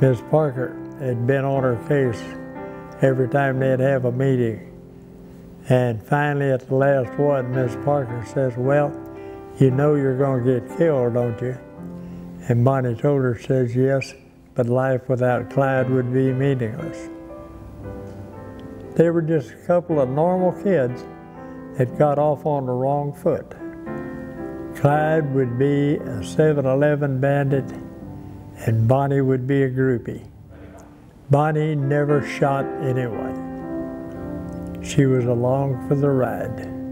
Miss Parker had been on her case every time they'd have a meeting. And finally, at the last one, Miss Parker says, Well, you know you're going to get killed, don't you? And Bonnie told her, says, Yes, but life without Clyde would be meaningless. They were just a couple of normal kids that got off on the wrong foot. Clyde would be a 7 Eleven bandit, and Bonnie would be a groupie. Bonnie never shot anyone. She was along for the ride.